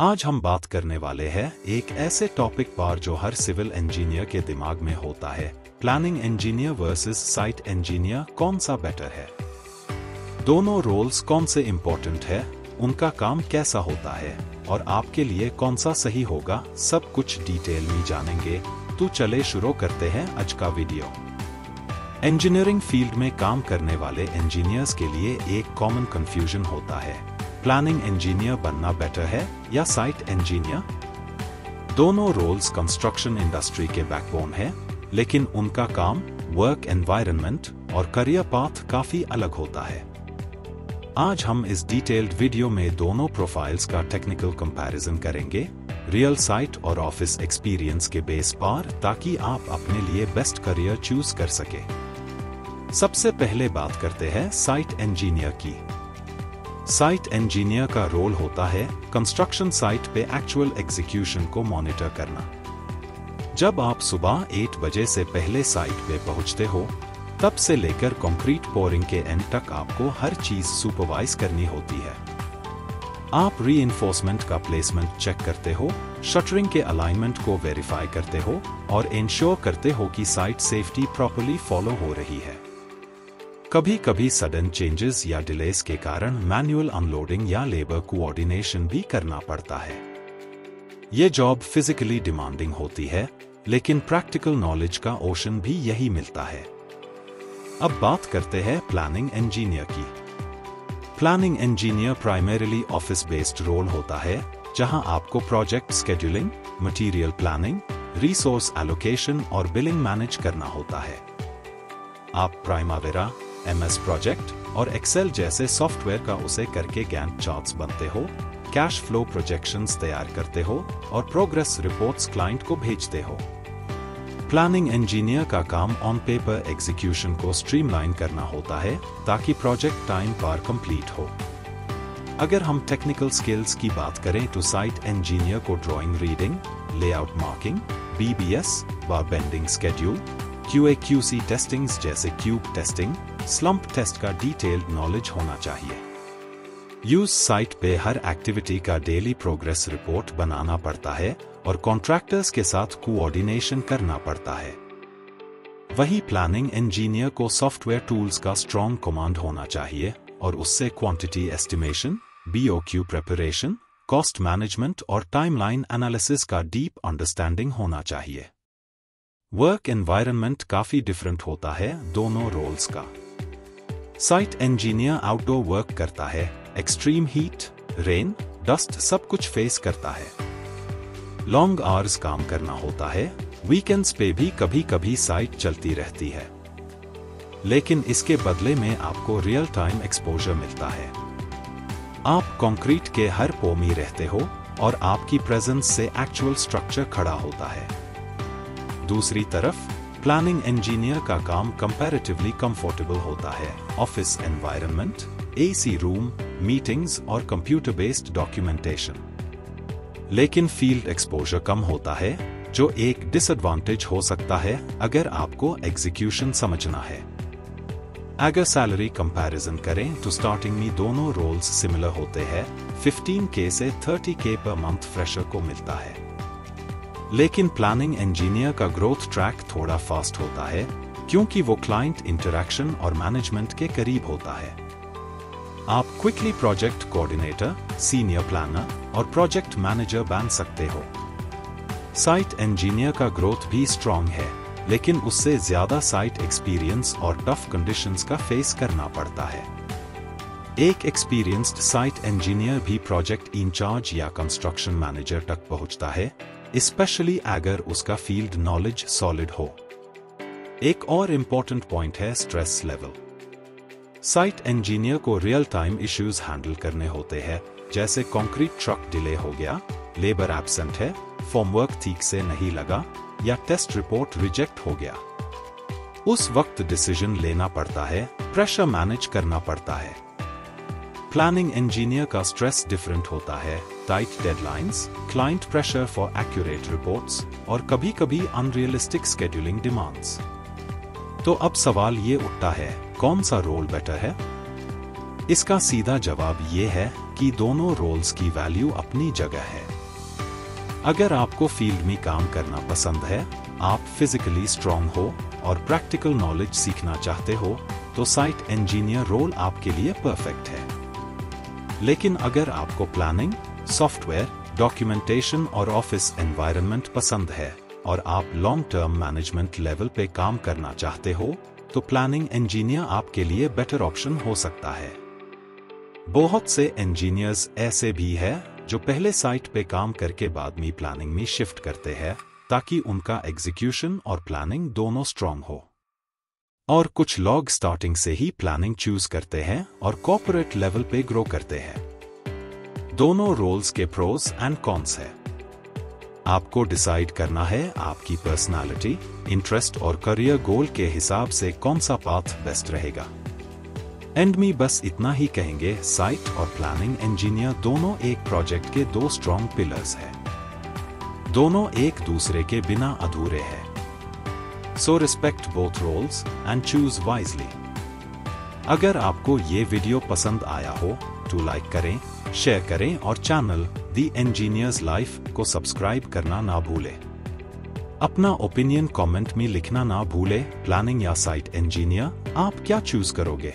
आज हम बात करने वाले हैं एक ऐसे टॉपिक पर जो हर सिविल इंजीनियर के दिमाग में होता है। Planning engineer versus site engineer कौन सा बेटर है? दोनों रोल्स कौन से इम्पोर्टेंट है? उनका काम कैसा होता है? और आपके लिए कौन सा सही होगा? सब कुछ डिटेल में जानेंगे। तो चले शुरू करते हैं आज का वीडियो इंजीनियरिंग फ़ील्ड में काम करने वाले इंजीनियर्स के लिए एक कॉमन कंफ्यूजन होता है। प्लानिंग इंजीनियर बनना बेटर है या साइट इंजीनियर दोनों रोल्स कंस्ट्रक्शन इंडस्ट्री के बैकबोन है, लेकिन उनका काम वर्क एनवायरनमेंट और करियर पाथ काफ़ी अलग होता है। आज हम इस डिटेल्ड वीडियो में दोनों प्रोफाइल्स का टेक्निकल कंपैरिजन करेंगे रियल साइट और ऑफ़िस एक्सपीरियंस के बेस पर, ताकि आप अपने लिए बेस्ट करियर चूज़ कर सके। सबसे पहले बात करते हैं साइट इंजीनियर की। साइट इंजीनियर का रोल होता है कंस्ट्रक्शन साइट पे एक्चुअल एग्जीक्यूशन को मॉनिटर करना। जब आप सुबह 8 बजे से पहले साइट पे पहुँचते हो, तब से लेकर कंक्रीट पोरिंग के एंड तक आपको हर चीज़ सुपरवाइज करनी होती है। आप री का प्लेसमेंट चेक करते हो शटरिंग के अलाइनमेंट को वेरीफाई करते हो और इंश्योर करते हो कि साइट सेफ्टी प्रॉपरली फॉलो हो रही है। कभी कभी सडन चेंजेस या डिलेस के कारण मैनुअल अनलोडिंग या लेबर कोऑर्डिनेशन भी करना पड़ता है। ये जॉब फिजिकली डिमांडिंग होती है, लेकिन प्रैक्टिकल नॉलेज का ओशन भी यही मिलता है। अब बात करते हैं प्लानिंग इंजीनियर की। Planning engineer primarily office based role होता है, जहाँ आपको project scheduling material planning resource allocation और बिलिंग मैनेज करना होता है। आप प्राइमावेरा एमएस प्रोजेक्ट और एक्सेल जैसे सॉफ्टवेयर का उसे करके गैंट चार्ट्स बनते हो कैश फ्लो प्रोजेक्शंस तैयार करते हो और प्रोग्रेस रिपोर्ट्स क्लाइंट को भेजते हो। प्लानिंग इंजीनियर का काम ऑन पेपर एग्जीक्यूशन को स्ट्रीमलाइन करना होता है ताकि प्रोजेक्ट टाइम पर कंप्लीट हो। अगर हम टेक्निकल स्किल्स की बात करें तो साइट इंजीनियर को drawing reading layout marking BBS व bending schedule QA QC testings जैसे क्यूब टेस्टिंग स्लम्प टेस्ट का डिटेल्ड नॉलेज होना चाहिए यूज़ साइट पे हर एक्टिविटी का डेली प्रोग्रेस रिपोर्ट बनाना पड़ता है और कॉन्ट्रैक्टर्स के साथ कोऑर्डिनेशन करना पड़ता है वही प्लानिंग इंजीनियर को सॉफ्टवेयर टूल्स का स्ट्रॉन्ग कमांड होना चाहिए और उससे quantity estimation BOQ preparation cost management और टाइमलाइन एनालिसिस का डीप अंडरस्टैंडिंग होना चाहिए वर्क एनवायरनमेंट काफ़ी डिफरेंट होता है दोनों रोल्स का। साइट इंजीनियर आउटडोर वर्क करता है, एक्सट्रीम हीट, रेन, डस्ट सब कुछ फेस करता है। लॉन्ग आवर्स काम करना होता है, वीकेंड्स पे भी कभी कभी साइट चलती रहती है। लेकिन इसके बदले में आपको रियल टाइम एक्सपोजर मिलता है। आप कंक्रीट के हर पोमी रहते हो और आपकी प्रेजेंस से एक्चुअल स्ट्रक्चर खड़ा होता है। दूसरी तरफ़ प्लानिंग इंजीनियर का काम कंपैरेटिवली कंफर्टेबल होता है office environment AC room meetings और कंप्यूटर बेस्ड डॉक्यूमेंटेशन लेकिन फ़ील्ड एक्सपोजर कम होता है जो एक डिसएडवांटेज हो सकता है अगर आपको एग्जीक्यूशन समझना है अगर सैलरी कंपैरिजन करें तो स्टार्टिंग में दोनों रोल्स सिमिलर होते हैं 15 के से 30 के पर मंथ फ्रेशर को मिलता है लेकिन प्लानिंग इंजीनियर का ग्रोथ ट्रैक थोड़ा फास्ट होता है, क्योंकि वो क्लाइंट इंटरेक्शन और मैनेजमेंट के करीब होता है। आप quickly project coordinator senior planner और प्रोजेक्ट मैनेजर बन सकते हो। साइट इंजीनियर का ग्रोथ भी स्ट्रांग है, लेकिन उससे ज़्यादा साइट एक्सपीरियंस और टफ कंडीशंस का फेस करना पड़ता है। एक एक्सपीरियंस्ड साइट इंजीनियर भी प्रोजेक्ट इंचार्ज या कंस्ट्रक्शन मैनेजर तक पहुँचता है स्पेशली अगर उसका फ़ील्ड नॉलेज सॉलिड हो एक और इंपॉर्टेंट पॉइंट है स्ट्रेस लेवल साइट इंजीनियर को रियल टाइम इश्यूज़ हैंडल करने होते हैं जैसे कंक्रीट ट्रक डिले हो गया लेबर एबसेंट है फॉर्मवर्क ठीक से नहीं लगा या टेस्ट रिपोर्ट रिजेक्ट हो गया उस वक्त डिसीज़न लेना पड़ता है प्रेशर मैनेज करना पड़ता है प्लानिंग इंजीनियर का स्ट्रेस डिफरेंट होता है tight deadlines client pressure for accurate reports और कभी कभी अनरियलिस्टिक स्केड्यूलिंग डिमांड्स तो अब सवाल ये उठता है, कौन सा रोल बेटर है? इसका सीधा जवाब ये है कि दोनों रोल्स की वैल्यू अपनी जगह है। अगर आपको फ़ील्ड में काम करना पसंद है, आप फिजिकली स्ट्रांग हो और प्रैक्टिकल नॉलेज सीखना चाहते हो तो साइट इंजीनियर रोल आपके लिए परफेक्ट है। लेकिन अगर आपको प्लानिंग सॉफ्टवेयर डॉक्यूमेंटेशन और ऑफ़िस एनवायरनमेंट पसंद है और आप लॉन्ग टर्म मैनेजमेंट लेवल पे काम करना चाहते हो तो प्लानिंग इंजीनियर आपके लिए बेटर ऑप्शन हो सकता है। बहुत से इंजीनियर्स ऐसे भी है जो पहले साइट पे काम करके बाद में प्लानिंग में शिफ्ट करते हैं ताकि उनका एग्जीक्यूशन और प्लानिंग दोनों स्ट्रांग हो। और कुछ लोग स्टार्टिंग से ही प्लानिंग चूज़ करते हैं और कॉपोरेट लेवल पे ग्रो करते हैं। दोनों रोल्स के प्रोस एंड कॉन्स है। आपको डिसाइड करना है आपकी पर्सनालिटी इंटरेस्ट और करियर गोल के हिसाब से कौन सा पाथ बेस्ट रहेगा। एंड में बस इतना ही कहेंगे साइट और प्लानिंग इंजीनियर दोनों एक प्रोजेक्ट के दो स्ट्रॉन्ग पिलर्स हैं। दोनों एक दूसरे के बिना अधूरे हैं। So respect both roles and choose wisely अगर आपको ये वीडियो पसंद आया हो तो लाइक करें शेयर करें और चैनल द इंजीनियर्स लाइफ को सब्सक्राइब करना ना भूलें। अपना ओपिनियन कमेंट में लिखना ना भूले प्लानिंग या साइट इंजीनियर आप क्या चूज़ करोगे?